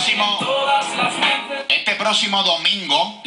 próximo, todas las mentes este próximo domingo,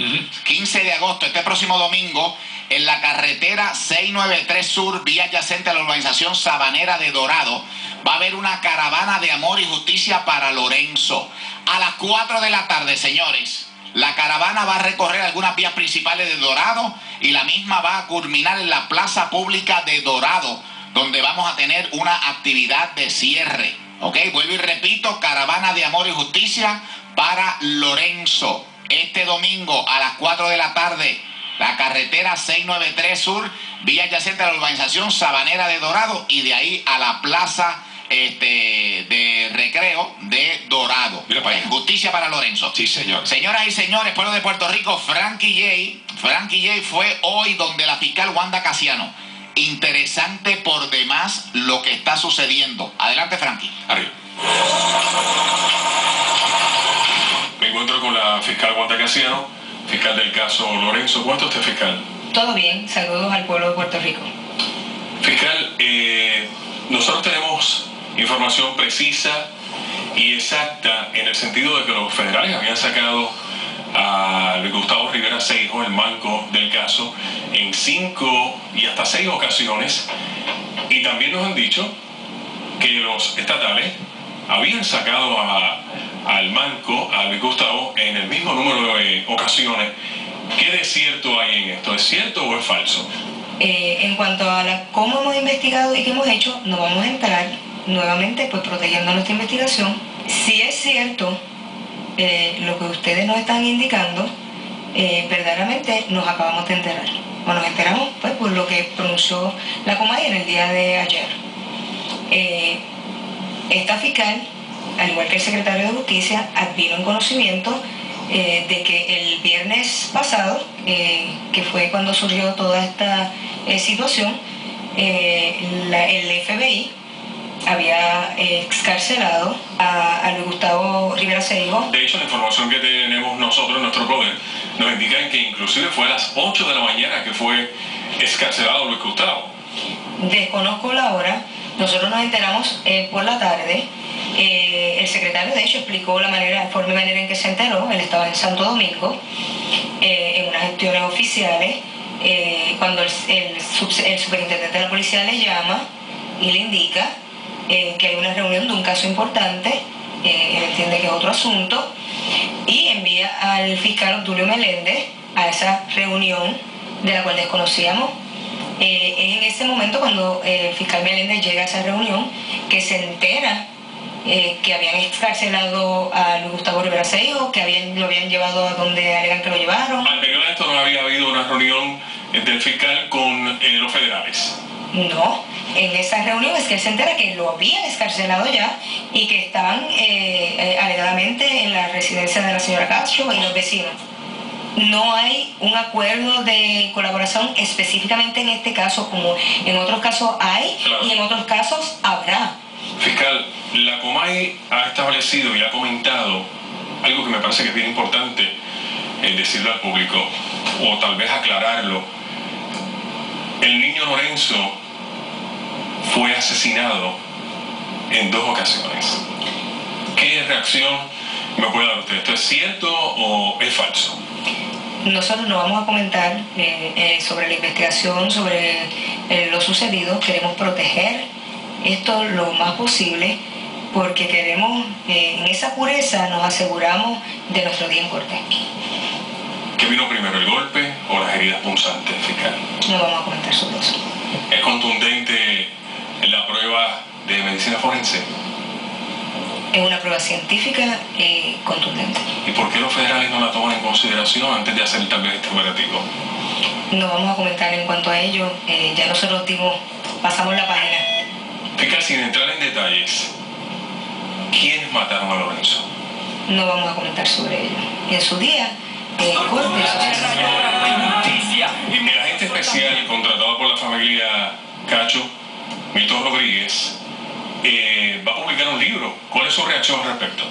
15 de agosto, este próximo domingo, en la carretera 693 Sur, vía adyacente a la urbanización Sabanera de Dorado, va a haber una caravana de amor y justicia para Lorenzo. A las 4 de la tarde, señores. La caravana va a recorrer algunas vías principales de Dorado y la misma va a culminar en la plaza pública de Dorado, donde vamos a tener una actividad de cierre. ¿Ok? Vuelvo y repito, caravana de amor y justicia para Lorenzo. Este domingo a las 4 de la tarde, la carretera 693 Sur, vía adyacente a la urbanización Sabanera de Dorado y de ahí a la plaza este, de recreo de Dorado. Mira para allá. Justicia para Lorenzo. Sí, señor. Señoras y señores, pueblo de Puerto Rico, Frankie J. Frankie J fue hoy donde la fiscal Wanda Casiano. Interesante por demás lo que está sucediendo. Adelante, Frankie. Arriba. Me encuentro con la fiscal Wanda Casiano, fiscal del caso Lorenzo. ¿Cuánto usted fiscal? Todo bien, saludos al pueblo de Puerto Rico. Fiscal, eh, nosotros tenemos información precisa y exacta en el sentido de que los federales habían sacado a Gustavo Rivera Seijo, el manco del caso, en cinco y hasta seis ocasiones. Y también nos han dicho que los estatales habían sacado a- al manco, a Luis Gustavo, en el mismo número de ocasiones. ¿Qué de cierto hay en esto? ¿Es cierto o es falso? Eh, en cuanto a la, cómo hemos investigado y qué hemos hecho, no vamos a entrar nuevamente pues protegiendo nuestra investigación. Si es cierto eh, lo que ustedes nos están indicando, eh, verdaderamente nos acabamos de enterar. O nos enteramos pues por lo que pronunció la Comay en el día de ayer. Esta fiscal, al igual que el secretario de Justicia, advino en conocimiento eh, de que el viernes pasado, eh, que fue cuando surgió toda esta eh, situación, eh, la- el FBI había excarcelado a, a Luis Gustavo Rivera Seijo De hecho, la información que tenemos nosotros en nuestro poder nos indica que inclusive fue a las 8 de la mañana que fue escarcelado Luis Gustavo. Desconozco la hora, nosotros nos enteramos por la tarde. Eh, el secretario, de hecho, explicó la manera, forma y manera en que se enteró. Él estaba en Santo Domingo, eh, en unas gestiones oficiales. eh, cuando el, el superintendente de la policía le llama y le indica que hay una reunión de un caso importante, él entiende que es otro asunto, y envía al fiscal Obdulio Meléndez a esa reunión de la cual desconocíamos es en ese momento cuando el fiscal Meléndez llega a esa reunión que se entera eh, que habían excarcelado a Luis Gustavo Rivera Seijo, que habían, lo habían llevado a donde alegan que lo llevaron. Anterior a esto no había habido una reunión eh, del fiscal con eh, los federales. No, en esa reunión es que él se entera que lo habían excarcelado ya y que estaban eh, alegadamente en la residencia de la señora Castro y los vecinos. No hay un acuerdo de colaboración específicamente en este caso, como en otros casos hay Claro. y en otros casos habrá. Fiscal, la Comay ha establecido y ha comentado algo que me parece que es bien importante eh, decirlo al público, o tal vez aclararlo. El niño Lorenzo fue asesinado en dos ocasiones. ¿Qué reacción me puede dar usted? ¿Esto es cierto o es falso? Nosotros no vamos a comentar eh, eh, sobre la investigación, sobre eh, lo sucedido. Queremos proteger esto lo más posible porque queremos, eh, en esa pureza nos aseguramos de nuestro día corte. ¿Qué vino primero, el golpe o las heridas punzantes, fiscal? No vamos a comentar sobre eso. ¿Es contundente la prueba de medicina forense? Es una prueba científica eh, contundente. ¿Y por qué los federales no la toman en consideración antes de hacer tal vez este operativo? No vamos a comentar en cuanto a ello. eh, ya nosotros dimos, pasamos la página. Fiscal, sin entrar en detalles, ¿quiénes mataron a Lorenzo? No vamos a comentar sobre ello. En su día, eh, El agente especial contratado por la familia Cacho, Milton Rodríguez, eh, va a publicar un libro. ¿Cuál es su reacción al respecto?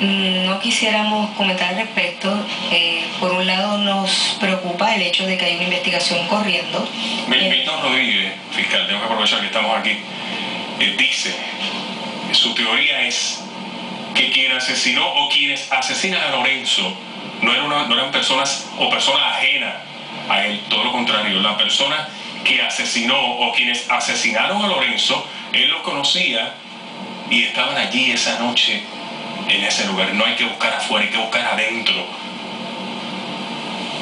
Mm, No quisiéramos comentar al respecto. Eh, por un lado nos preocupa el hecho de que hay una investigación corriendo. Mil- Eh, Rodríguez, fiscal, tengo que aprovechar que estamos aquí, eh, dice, su teoría es que quien asesinó o quienes asesinan a Lorenzo no eran, una- no eran personas o personas ajenas a él, todo lo contrario, la persona que asesinó o quienes asesinaron a Lorenzo, él los conocía y estaban allí esa noche en ese lugar. No hay que buscar afuera, hay que buscar adentro.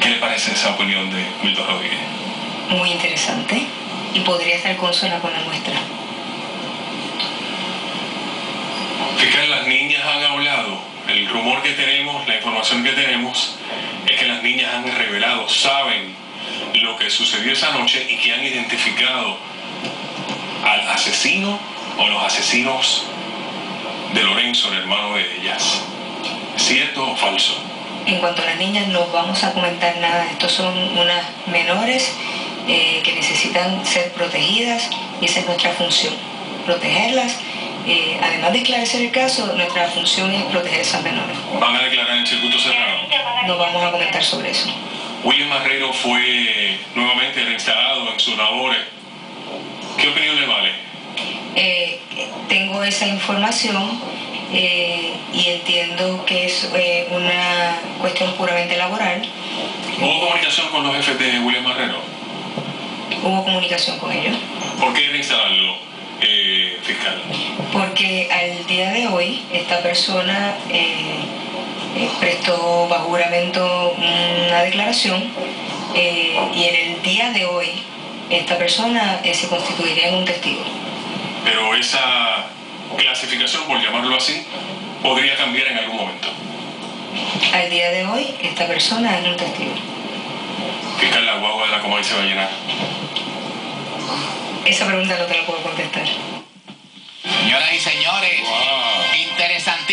¿Qué le parece esa opinión de Milton Rodríguez? muy interesante y podría estar consona con la nuestra. Fiscal, las niñas han hablado. El rumor que tenemos, la información que tenemos, es que las niñas han revelado, saben lo que sucedió esa noche y que han identificado al asesino o los asesinos de Lorenzo, el hermano de ellas. ¿Cierto o falso? En cuanto a las niñas, no vamos a comentar nada. Estos son unas menores eh, que necesitan ser protegidas y esa es nuestra función, protegerlas. Eh, además de esclarecer el caso, nuestra función es proteger a esas menores. Van a declarar en circuito cerrado. No vamos a comentar sobre eso. William Marrero fue nuevamente reinstalado en sus labores. ¿Qué opinión le vale? Eh, tengo esa información eh, y entiendo que es eh, una cuestión puramente laboral. ¿Hubo comunicación con los jefes de William Marrero? Hubo comunicación con ellos. ¿Por qué reinstalarlo, eh, fiscal? Porque al día de hoy esta persona prestó bajo juramento una declaración y en el día de hoy esta persona se constituiría en un testigo. Pero esa clasificación, por llamarlo así, podría cambiar en algún momento. Al día de hoy esta persona es un testigo. Fiscal, la guagua de la Comay se va a llenar. Esa pregunta no te la puedo contestar. Señoras y señores, Wow.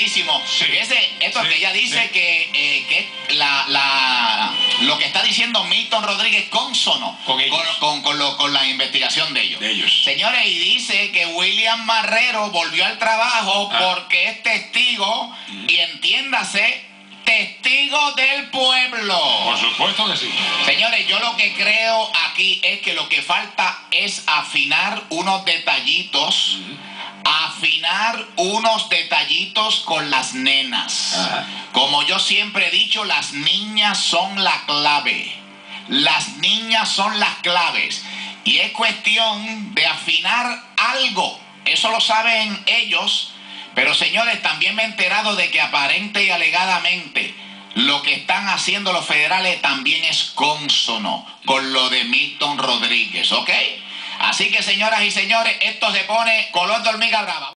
Interesantísimo. Fíjese, esto Sí, que ella dice sí. que, eh, que la, la- lo que está diciendo Milton Rodríguez consono Con ellos. con, con lo- con la investigación de ellos. De ellos. Señores, y dice que William Marrero volvió al trabajo Ah. porque es testigo y entiéndase, testigo del pueblo. supuesto que sí. Señores, yo lo que creo aquí es que lo que falta es afinar unos detallitos, unos detallitos con las nenas. Ajá. Como yo siempre he dicho, las niñas son la clave. Las niñas son las claves. Y es cuestión de afinar algo. Eso lo saben ellos. Pero señores, también me he enterado de que aparente y alegadamente lo que están haciendo los federales también es consono con lo de Milton Rodríguez, ¿ok? Así que señoras y señores, esto se pone color de hormiga brava.